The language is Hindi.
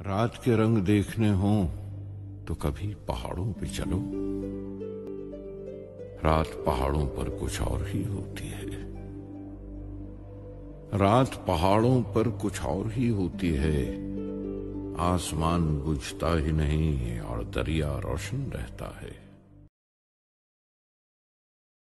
रात के रंग देखने हो तो कभी पहाड़ों पे चलो। रात पहाड़ों पर कुछ और ही होती है। रात पहाड़ों पर कुछ और ही होती है। आसमान बुझता ही नहीं और दरिया रोशन रहता है।